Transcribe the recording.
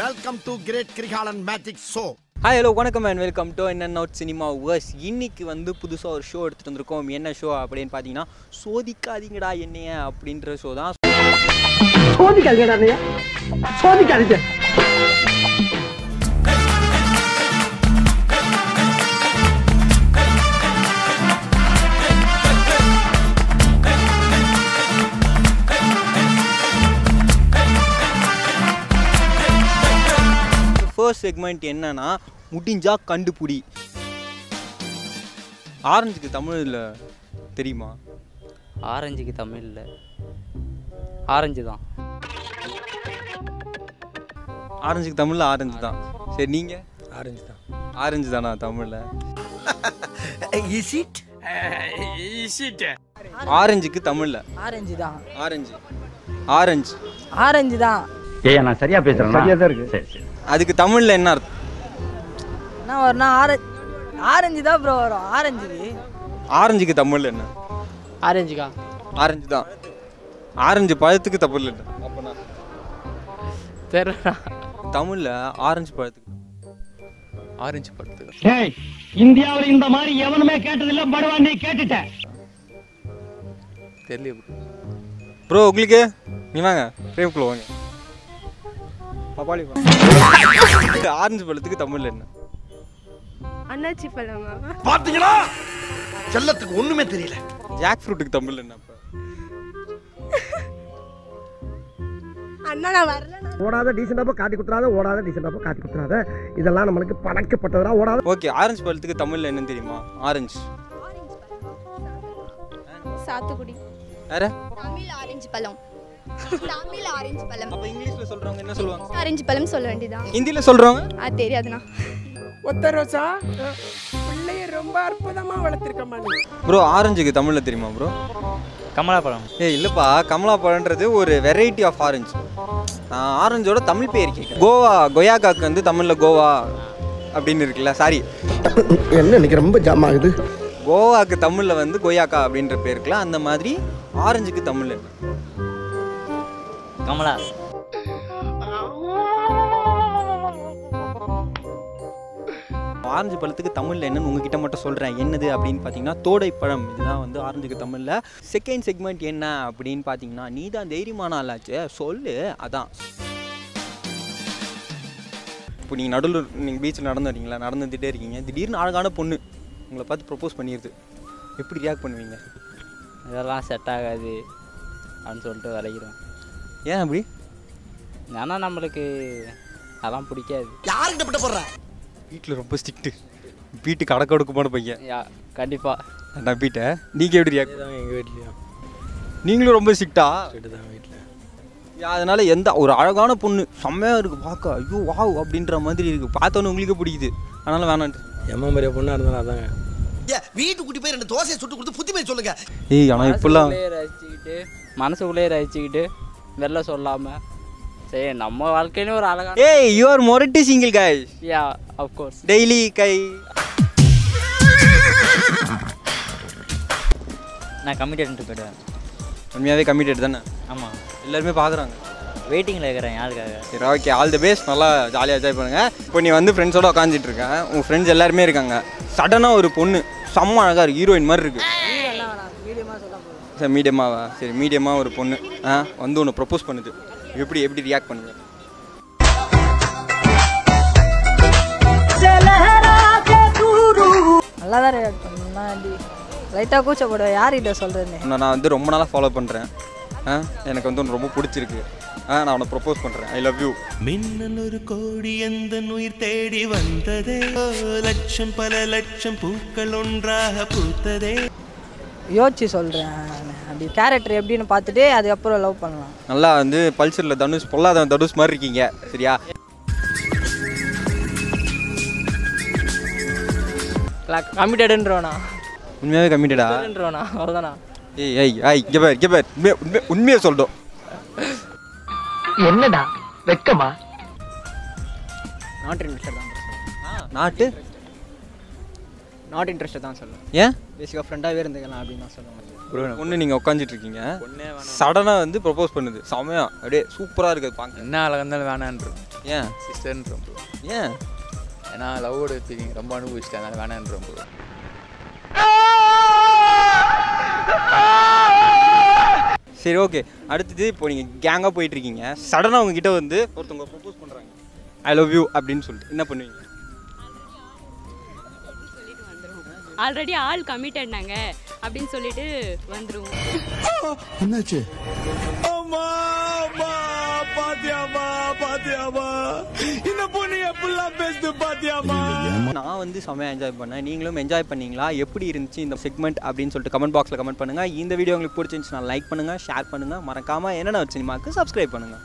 Welcome to great Kirikalan magic show hi hello வணக்கம் and welcome to என்ன out cinema verse இன்னைக்கு வந்து புதுசாக ஒரு ஷோ எடுத்துகிட்டு வந்திருக்கோம். என்ன ஷோ அப்படின்னு பார்த்தீங்கன்னா சோதிக்காதீங்கடா என்னைய அப்படின்ற ஷோ தான். சோதிக்காதீங்கடா சோதிக்காதீங்க. ஃபர்ஸ்ட் செக்மெண்ட் என்னன்னா முடிஞ்சா கண்டுபிடி. ஆரஞ்சுக்கு தமிழில் தெரியுமா? ஆரஞ்சுக்கு தமிழில். ஆரஞ்சு தான். ஆரஞ்சுக்கு தமிழில் ஆரஞ்சு தான். சரி நீங்கள் ஆரஞ்சு தான். ஆரஞ்சு தானா தமிழில்? இஸ் இட் ஆரஞ்சுக்கு தமிழில். ஆரஞ்சு தான். ஆரஞ்சு. ஆரஞ்சு. ஆரஞ்சு தான். ஏய் நான் சரியா பேசுறேன் சரியா தான் இருக்கு. சரி சரி. அதுக்கு தமிழில் என்ன அர்த்தம்? என்ன வரும்னா ஆரஞ்சு ஆரஞ்சு தான் ப்ரோ வரும். ஆரஞ்சுக்கு ஆரஞ்சுக்கு தமிழில் என்ன? ஆரஞ்சுக்கா? ஆரஞ்சு தான். ஆரஞ்சு பழத்துக்கு தமிழில் என்ன? அப்போனா தெரியல தமிழில் ஆரஞ்சு பழத்துக்கு. ஆரஞ்சு படுத்துக்கா டேய் இந்தியாவுல இந்த மாதிரி எவனுமே கேட்டதில்ல. படுவா நீ கேட்டுட்ட. தெரியல. ப்ரோ உங்களுக்கு? நீ வாங்க. பிரேம்குள்ள வாங்க. பப்பாளி ஆரஞ்சு பழத்துக்கு தமிழில் என்ன? அண்ணாச்சி பழமா? பாத்தீங்களா? செல்லத்துக்கு ஒண்ணுமே தெரியல. ஜாக் ஃப்ரூட்டுக்கு தமிழில் என்ன அப்போ? அண்ணா நான் வரல ஓடாத டீசெண்டாப்பா காட்டி குத்துறாத ஓடாத டீசெண்டாப்பா காட்டி குத்துறாத. இதெல்லாம் நம்மளுக்கு பழக்கப்பட்டதா ஓடாத. ஓகே ஆரஞ்சு பழத்துக்கு தமிழில் என்னன்னு தெரியுமா? ஆரஞ்சு. சாத்துக்குடி. வேற? தமிழ் ஆரஞ்சு பழம். தமிழ் ஆரஞ்சு பழம். அப்போ இங்கிலீஷில் சொல்கிறவங்க என்ன சொல்லுவாங்க? ஆரஞ்சு பழம் சொல்ல வேண்டியதான் ஹிந்தியில் சொல்கிறவங்க அது தெரியாதுண்ணா. ஒத்த ரோசா பிள்ளைய ரொம்ப அற்புதமா வளர்த்திருக்கம்மா ப்ரோ ஆரஞ்சுக்கு தமிழில் தெரியுமா ப்ரோ? கமலாப்பழம். ஏய் இல்லைப்பா கமலா பழன்றது ஒரு வெரைட்டி ஆஃப் ஆரஞ்சு நான் ஆரஞ்சோட தமிழ் பேர் கேட்குறேன் கோவா கொயாக்காக்கு வந்து தமிழில் கோவா அப்படின்னு இருக்குல்ல சாரி என்ன இன்னைக்கு ரொம்ப ஜாம் ஆகுது? கோவாக்கு தமிழில் வந்து கொய்யாக்கா அப்படின்ற பேர் இருக்குல்ல அந்த மாதிரி ஆரஞ்சுக்கு தமிழில் என்ன கமலா. ஆரஞ்சு பழத்துக்கு தமிழில் என்னன்னு உங்ககிட்ட மட்டும் சொல்கிறேன் என்னது அப்படின்னு பார்த்தீங்கன்னா தோடை பழம் இதுதான் வந்து ஆரஞ்சுக்கு தமிழில். செகண்ட் செக்மெண்ட் என்ன அப்படின்னு பார்த்தீங்கன்னா நீ தான் தைரியமான ஆளாச்சு. சொல்லு. அதான். இப்போ நீங்கள் நடுவில் நீங்கள் பீச்சில் நடந்து வரீங்களா? நடந்து வந்துட்டே இருக்கீங்க. திடீர்னு அழகான பொண்ணு உங்களை பார்த்து ப்ரப்போஸ் பண்ணிடுது. எப்படி ரியாக்ட் பண்ணுவீங்க? இதெல்லாம் செட் ஆகாது அப்படின்னு சொல்லிட்டு விளைக்கிறோம் ஏன் அப்படி? ஏன்னா நம்மளுக்கு அதெல்லாம் பிடிக்காது. யாருக்கிட்ட பட்ட போடுற? வீட்டில் ரொம்ப ஸ்ட்ரிக்ட்டு வீட்டுக்கு அடக்க ஒடுக்கமான பையன். யா கண்டிப்பாக நான் வீட்டை நீங்கள் எப்படி ரியாக்ட் தான் எங்கள் வீட்லேயும். நீங்களும் ரொம்ப ஸ்ட்ரிக்டா தான் வீட்டில் அதனால எந்த ஒரு அழகான பொண்ணு செம்மையாக இருக்குது பார்க்க ஐயோ வாவ் அப்படின்ற மாதிரி இருக்குது பார்த்தோன்னு உங்களுக்கு பிடிக்குது. அதனால வேணான்ட்டு. எம்மா மாதிரியா பொண்ணாக இருந்தாலும் அதாங்க. வீட்டு குட்டி போய் ரெண்டு தோசையை சுட்டு கொடுத்து புத்தி போய் சொல்லுங்க. ஏய் ஆனால் இப்போல்லாம் ரசிச்சுக்கிட்டு மனசுக்குள்ளேயே ரசிச்சுக்கிட்டு வெளில சொல்லாமல் சரி நம்ம வாழ்க்கையிலும் ஒரு அழகான ஏய் யூ ஆர் மொரட்டி சிங்கிள் காய் யா அஃப்கோர்ஸ் டெய்லி கை. நான் கமிட்டட் போயிடுவேன் உண்மையாகவே கமிட்டட் தானே? ஆமாம் எல்லாருமே பார்க்குறாங்க வெயிட்டிங்கில் இருக்கிறேன் யாருக்காக? சரி ஓகே ஆல் தி பெஸ்ட் நல்லா ஜாலியாக என்ஜாய் பண்ணுங்கள் இப்போ நீ வந்து ஃப்ரெண்ட்ஸோட உட்காந்துட்டு இருக்க. உங்கள் ஃப்ரெண்ட்ஸ் எல்லாருமே இருக்காங்க. சடனாக ஒரு பொண்ணு. செம்ம அழகாக இருக்குது ஹீரோயின் மாதிரி இருக்குது சரி மீடியமாவா? சரி மீடியமாக ஒரு பொண்ணு ஆ வந்து ஒன்று ப்ரப்போஸ் பண்ணுது. எப்படி எப்படி ரியாக்ட் பண்ணுங்க நல்லா தான் ரியாக்ட் பண்ணா அப்படி லைட்டாக கூச்சப்படுவேன் யார்கிட்ட சொல்கிறேன்னு நான் வந்து ரொம்ப நாளாக ஃபாலோ பண்ணுறேன் ஆ எனக்கு வந்து உன்னை ரொம்ப பிடிச்சிருக்கு. ஆ நான் உன்னை ப்ரப்போஸ் பண்ணுறேன் ஐ லவ் யூ மின்னல் ஒரு கோடி எந்த உயிர் தேடி வந்ததே? லட்சம் பல லட்சம் பூக்கள் ஒன்றாக பூத்ததே? யோசிச்சு சொல்கிறேன் அப்படி கேரக்டர் எப்படின்னு பார்த்துட்டு அதுக்கப்புறம் லவ் பண்ணலாம். நல்லா வந்து பல்சரில் தனுஷ் பொல்லாத தனுஷ் மாதிரி இருக்கீங்க சரியா? கமிட்டடுன்றோண்ணா உண்மையாகவே கம்மிட்டடா ன்றோண்ணா அவ்வளோதானா ஏய் ஏய் ஏய் இங்கே பேர் இங்கே பேர். உண்மையை உண்மை உண்மையை சொல்லிட்டோம். என்னடா வெக்கமா? நாட்டு நாட்டு? நாட் இன்ட்ரெஸ்ட் தான் சொல்லுவேன். ஏன்? பேசிக்காக ஃப்ரெண்டாகவே இருந்துக்கலாம் அப்படின்னு தான் சொல்லுவேன் ஒன்று நீங்கள் உட்காந்துட்டு இருக்கீங்க சடனாக வந்து ப்ரப்போஸ் பண்ணுது. செமையா அப்படியே சூப்பராக இருக்குது பார்க்க என்ன அழகாக இருந்தாலும் வேணான்றோம். ஏன்? சிஸ்டர்ன்றோம் ப்ரோ ஏன்? ஏன்னா லவ்வோட ஃபீலிங் ரொம்ப அனுபவிச்சிட்டேன். அதனால வேணான்றோம் ப்ரோ சரி ஓகே அடுத்தது இப்போ நீங்கள் கேங்காக போயிட்டுருக்கீங்க சடனாக உங்ககிட்ட வந்து ஒருத்தவங்க ப்ரப்போஸ் பண்ணுறாங்க ஐ லவ் யூ அப்படின்னு சொல்லிட்டு. என்ன பண்ணுவீங்க? ஆல்ரெடி ஆள் கமிட்டட் நாங்க அப்படின்னு சொல்லிட்டு வந்துருவோம். என்னாச்சு? பாத்தியாமா பாத்தியாமா இந்த பொண்ணு எப்படிலாம் பேசுது பாத்தியாமா நான் வந்து செம்மையாக என்ஜாய் பண்ணேன். நீங்களும் என்ஜாய் பண்ணீங்களா? எப்படி இருந்துச்சு இந்த செக்மெண்ட் அப்படின்னு சொல்லிட்டு கமெண்ட் பாக்ஸில் கமெண்ட் பண்ணுங்கள் இந்த வீடியோ உங்களுக்கு பிடிச்சிருந்துச்சுன்னா லைக் பண்ணுங்கள் ஷேர் பண்ணுங்கள் மறக்காமல் என்னென்ன சினிமாவுக்கு சப்ஸ்கிரைப் பண்ணுங்கள்